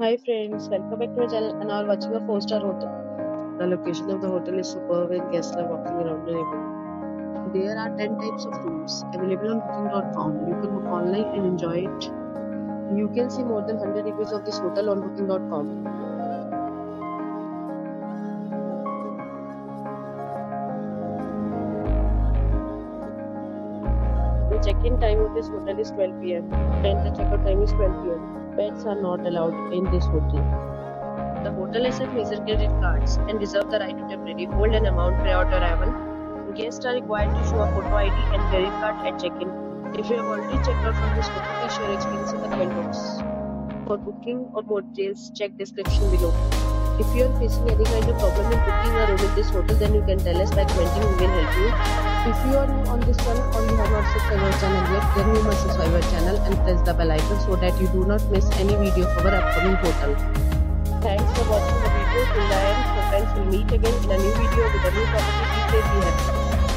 Hi friends, welcome back to my channel and are watching a 4-star hotel. The location of the hotel is superb and guests are walking around the neighborhood. There are 10 types of rooms available on booking.com. You can book online and enjoy it. You can see more than 100 reviews of this hotel on booking.com. The check-in time of this hotel is 12 pm and the check-out time is 12 pm. Pets are not allowed in this hotel. The hotel accepts major credit cards and reserve the right to temporarily hold an amount prior to arrival. Guests are required to show a photo ID and credit card at check-in. If you have already checked out from this hotel, please share experience in the comment box. For booking or more details, check description below. If you are facing any kind of problem in booking a room in this hotel, then you can tell us by commenting. We will help you. If you are new on this channel subscribed our channel yet, then you must subscribe our channel and press the bell icon so that you do not miss any video of our upcoming hotel. Thanks for watching the video till the end. So friends will meet again in a new video with a new property detail we have.